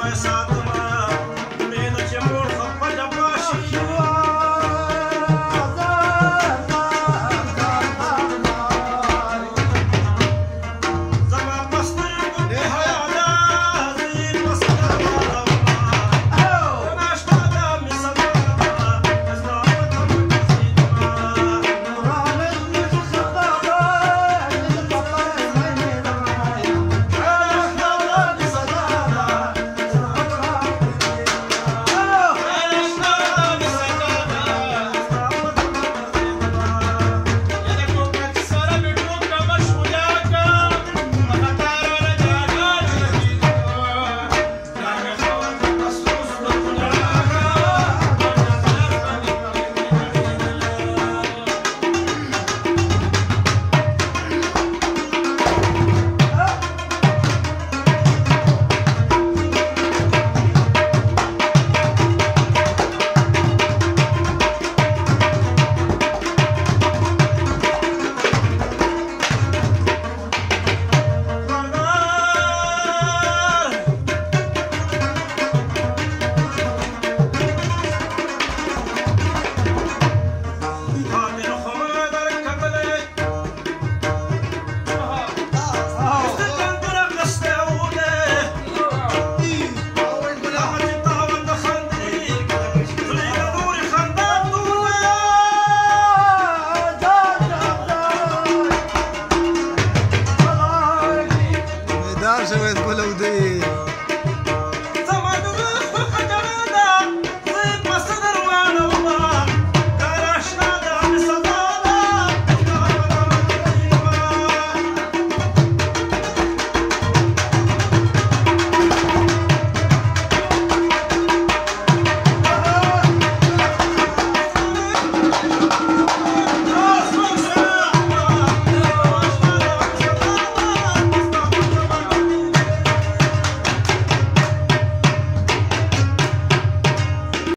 my side.